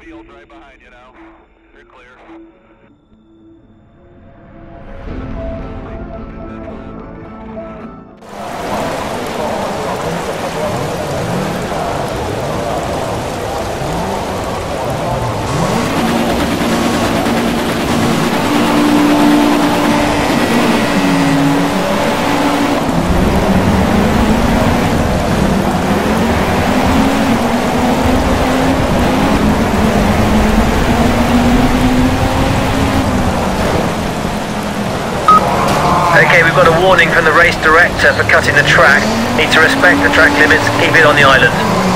Field right behind you now. You're clear. Got a warning from the race director for cutting the track. Need to respect the track limits, keep it on the island.